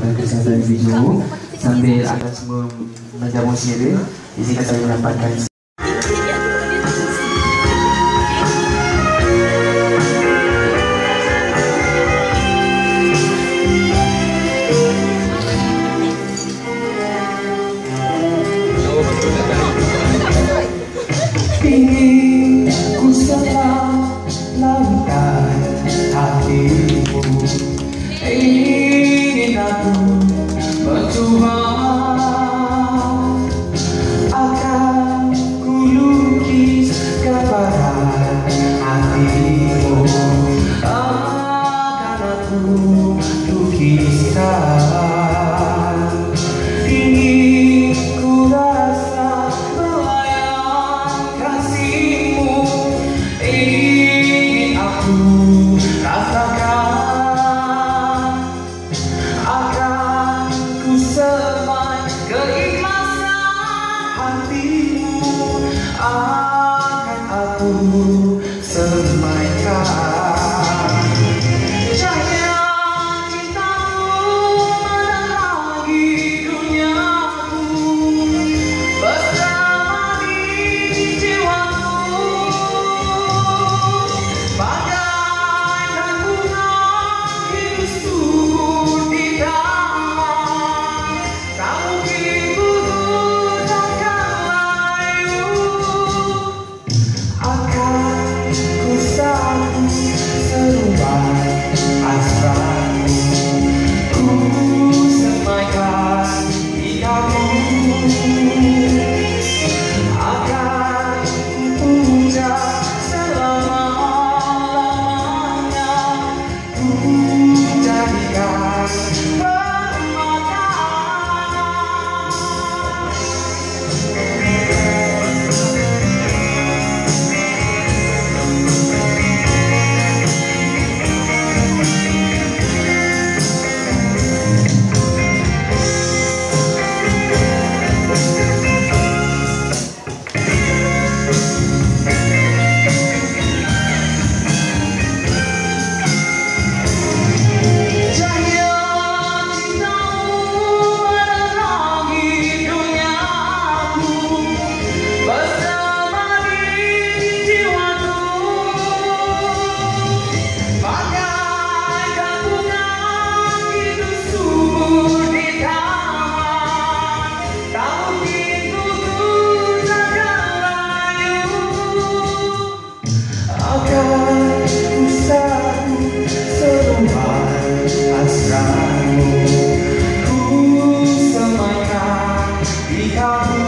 Dan kesihatan individu Sambil anda semua menjamu sendiri Izinkan saya menampakkan Thank you. na dół, hati mu We are